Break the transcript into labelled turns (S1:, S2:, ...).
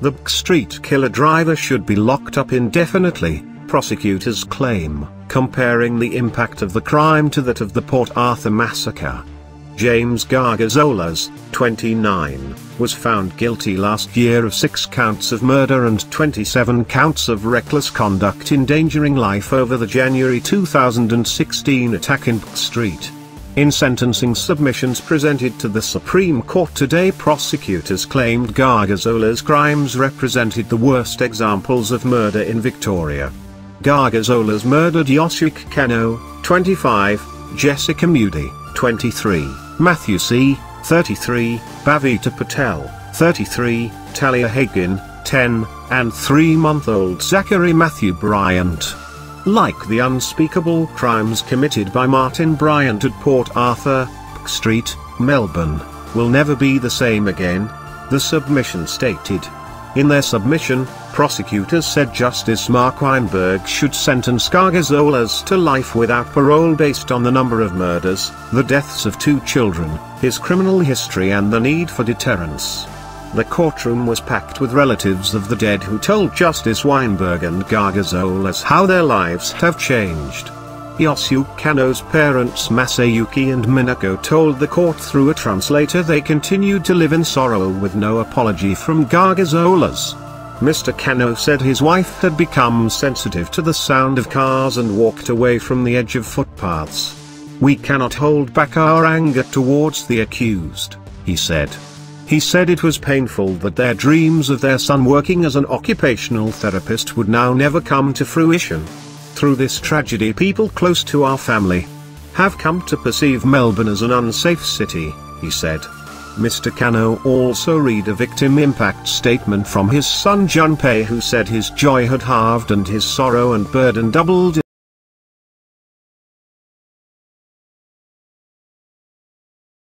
S1: The Street killer driver should be locked up indefinitely, prosecutors claim, comparing the impact of the crime to that of the Port Arthur massacre. James Gargasoulas, 29, was found guilty last year of six counts of murder and 27 counts of reckless conduct endangering life over the January 2016 attack in Street. In sentencing submissions presented to the Supreme Court today prosecutors claimed Gargasoulas' crimes represented the worst examples of murder in Victoria. Gargasoulas murdered Yosuke Kanno, 25, Jessica Mudie, 23, Matthew Si, 33, Bhavita Patel, 33, Thalia Hakin, 10, and 3-month-old Zachary Matthew Bryant. Like the unspeakable crimes committed by Martin Bryant at Port Arthur, Street, Melbourne, will never be the same again, the submission stated. In their submission, prosecutors said Justice Mark Weinberg should sentence Gargasoulas to life without parole based on the number of murders, the deaths of two children, his criminal history and the need for deterrence. The courtroom was packed with relatives of the dead who told Justice Weinberg and Gargasoulas how their lives have changed. Yosuke Kanno's parents Masayuki and Minako told the court through a translator they continued to live in sorrow with no apology from Gargasoulas. Mr. Kanno said his wife had become sensitive to the sound of cars and walked away from the edge of footpaths. We cannot hold back our anger towards the accused, he said. He said it was painful that their dreams of their son working as an occupational therapist would now never come to fruition. Through this tragedy people close to our family have come to perceive Melbourne as an unsafe city, he said. Mr. Kanno also read a victim impact statement from his son Junpei who said his joy had halved and his sorrow and burden doubled